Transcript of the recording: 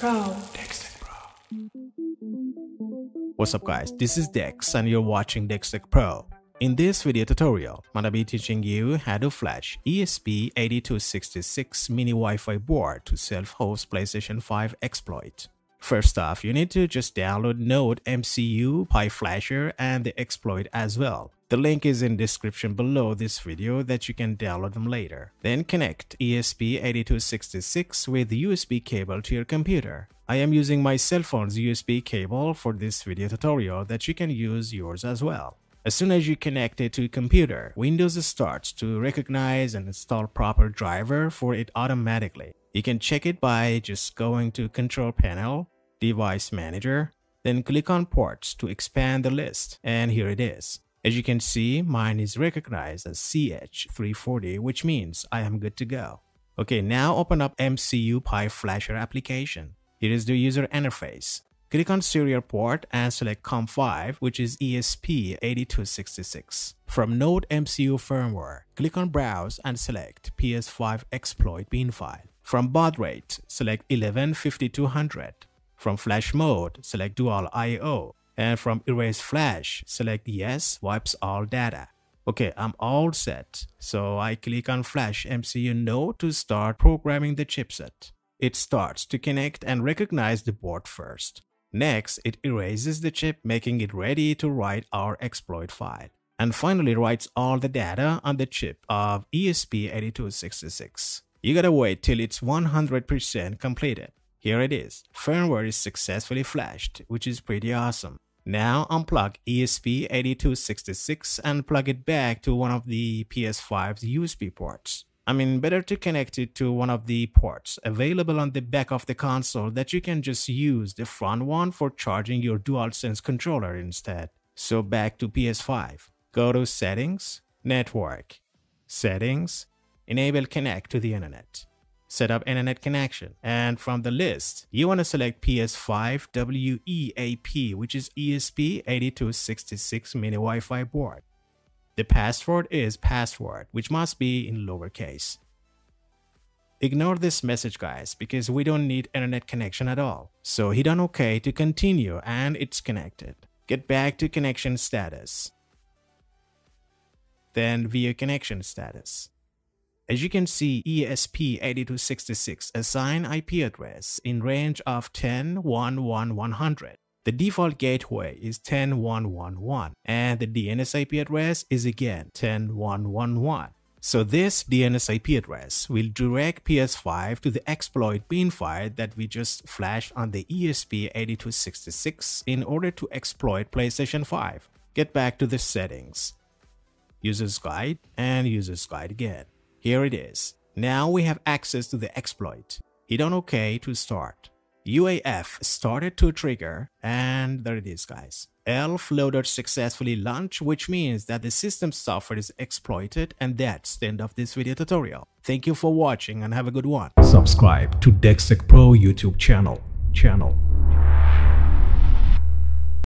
Pro. What's up guys, this is Dex and you're watching DexTech Pro. In this video tutorial, I'm gonna be teaching you how to flash ESP8266 mini Wi-Fi board to self-host PlayStation 5 exploit. First off, you need to just download Node MCU Pi Flasher and the exploit as well. The link is in description below this video that you can download them later. Then connect ESP8266 with USB cable to your computer. I am using my cell phone's USB cable for this video tutorial that you can use yours as well. As soon as you connect it to a computer, Windows starts to recognize and install proper driver for it automatically. You can check it by just going to Control Panel, Device Manager, then click on Ports to expand the list, and here it is. As you can see, mine is recognized as CH340, which means I am good to go. Okay, now open up MCU Pi Flasher application. Here is the user interface. Click on serial port and select COM5, which is ESP8266. From Node MCU firmware, click on Browse and select PS5 exploit bin file. From baud rate, select 115200. From flash mode, select dual I.O. And from erase flash, select yes, wipes all data. Okay, I'm all set. So I click on flash MCU node to start programming the chipset. It starts to connect and recognize the board first. Next, it erases the chip, making it ready to write our exploit file. And finally writes all the data on the chip of ESP8266. You gotta wait till it's 100% completed. Here it is. Firmware is successfully flashed, which is pretty awesome. Now unplug ESP8266 and plug it back to one of the PS5's USB ports. I mean, better to connect it to one of the ports available on the back of the console that you can just use the front one for charging your DualSense controller instead. So back to PS5. Go to Settings, Network, Settings, Enable Connect to the Internet. Set up internet connection and from the list, you want to select PS5 WEAP which is ESP8266 mini Wi-Fi board. The password is password, which must be in lowercase. Ignore this message guys because we don't need internet connection at all. So hit on OK to continue and it's connected. Get back to connection status. Then view connection status. As you can see, ESP8266 assign IP address in range of 10.1.1.100. The default gateway is 10.1.1.1 and the DNS IP address is again 10.1.1.1. So this DNS IP address will direct PS5 to the exploit bin file that we just flashed on the ESP8266 in order to exploit PlayStation 5. Get back to the settings. User's guide and user's guide again. Here it is. Now we have access to the exploit. Hit on OK to start. UAF started to trigger and there it is guys. ELF loader successfully launched which means that the system software is exploited and that's the end of this video tutorial. Thank you for watching and have a good one. Subscribe to DexTech Pro YouTube channel. channel.